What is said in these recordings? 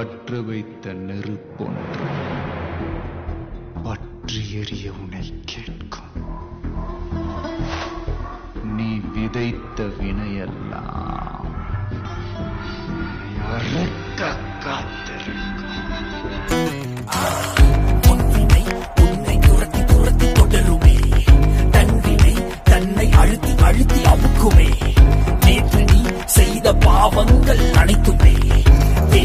பற்று வைத்த நெருப்பொன்று பற்றி எறிய உனை கேட்கும். நீ விதைத்த வினையெல்லாம் அறுக்க காத்திருக்கும். பொன்வினை உன்னை தன்னை அழுத்தி அழுத்தி அமுக்குமே நேற்று நீ செய்த பாவங்கள் அனைத்துமே.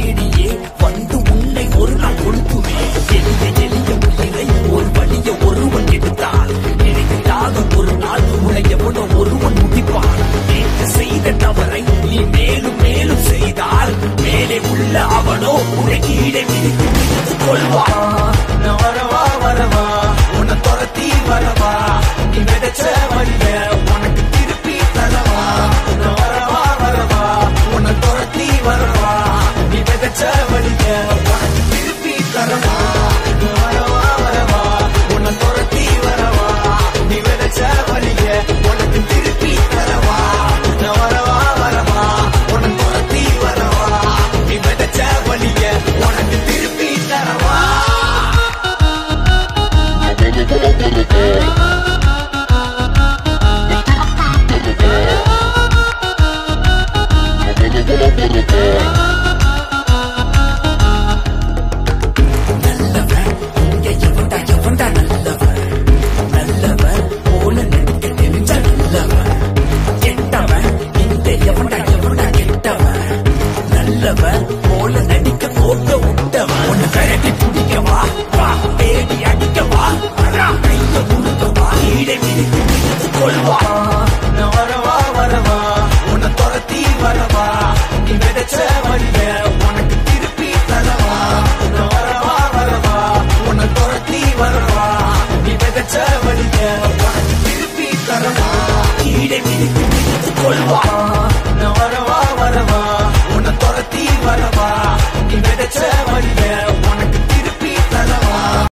தேடியே வந்து உன்னை ஒரு நாள் ஒழுக்குமே. எளிய எளிய உயிரை ஒரு வழிய ஒருவன் எடுத்தால். நினைக்காத ஒரு நாள் உன்னை எவனோ ஒருவன் முடிப்பான். நேற்று செய்த தவறை நீ மேலும் மேலும் செய்தால் மேலே உள்ள அவனோ உன்னை கீழே மிதித்து மிதித்து கொள்வான். போல நடிக்க போட்ட விட்ட ஒன்னு விரட்டி பிடிக்க வா வா பேடி அடிக்க வா. கைய முழுக்க வா. ஈடை கொள்வா.